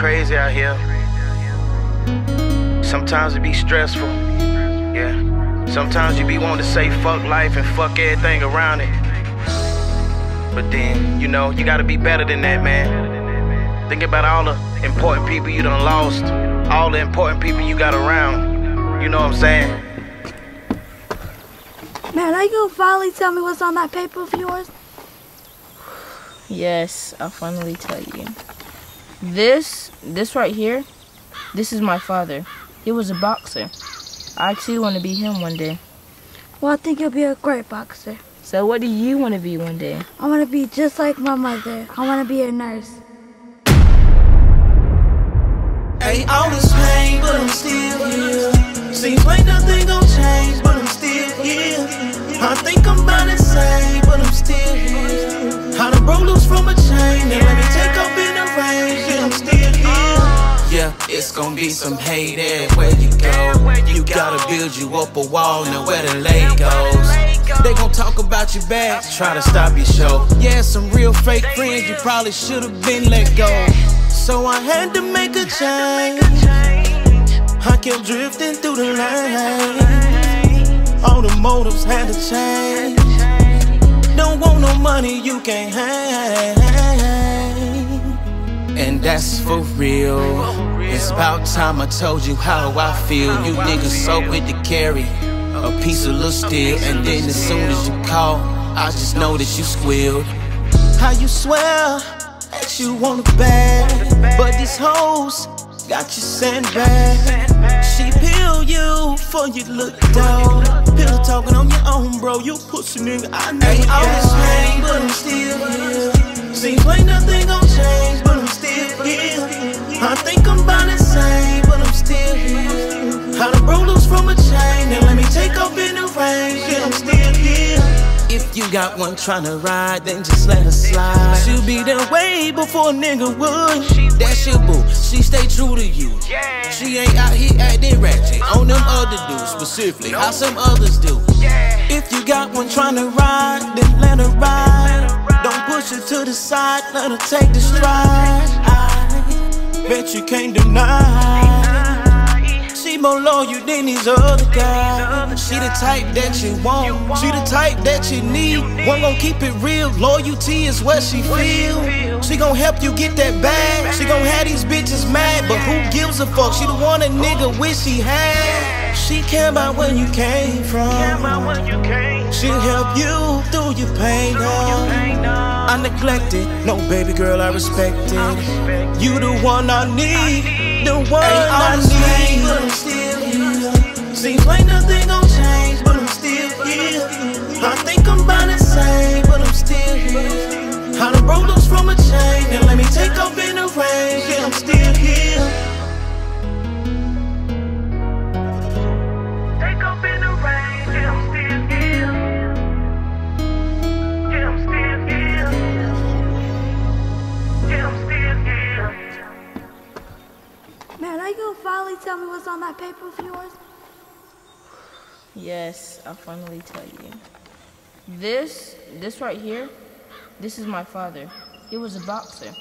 crazy out here. Sometimes it be stressful. Yeah. Sometimes you be wanting to say fuck life and fuck everything around it. But then, you know, you gotta be better than that, man. Think about all the important people you done lost, all the important people you got around. You know what I'm saying? Man, are you gonna finally tell me what's on that paper of yours? Yes, I'll finally tell you. This, this right here, this is my father. He was a boxer. I too want to be him one day. Well, I think you'll be a great boxer. So what do you want to be one day? I want to be just like my mother. I want to be a nurse. Hey, all this pain, but I'm still here. Seems like nothing gon' change, but I'm still here. I think I'm about to say, but I'm still here. How to broke loose from a chain, and let me take It's gonna be some hate everywhere you go. You gotta build you up a wall, know where the Legos. They gon' talk about your back, try to stop your show. Yeah, some real fake friends you probably should've been let go. So I had to make a change. I kept drifting through the lane. All the motives had to change. Don't want no money you can't have. And that's for real. It's about time I told you how I feel. You niggas so quick to carry a piece of little steel. And then as soon as you call, I just know that you squealed. How you swear that you want it bad, but these hoes got you sent back. She peel you for you look down. Pillow talking on your own, bro. You pussy nigga. I know Ain't always pain, but I'm still here. Seems like nothing gon' change, but I'm still here. I think I'm about same, but I'm still here. How to broke loose from a chain and let me take off in the rain. Yeah, I'm still here. If you got one tryna ride, then just let her slide. She'll be there way before a nigga would. That's your boo, she stay true to you. She ain't out here acting ratchet on them other dudes, specifically how some others do. If you got one tryna ride, then let her ride. Don't push her to the side, let her take the stride. I bet you can't deny. She more loyal than these other guys. She the type that you want. She the type that you need. One gon' keep it real. Loyalty is what she feel. She gon' help you get that bag. She gon' have these bitches mad, but who gives a fuck? She the one a nigga wish he had. She care about where you came from. She'll help you through your pain. Now. I neglected, no baby girl, I respect it. You the one I need, the one I need. But I'm still here. Seems like nothing gon' change, but I'm still here. I think I'm about the same, but I'm still here. How to broke loose from a chain and let me take off in Man, you gonna finally tell me what's on that paper of yours? Yes, I'll finally tell you. This, this right here, this is my father. He was a boxer.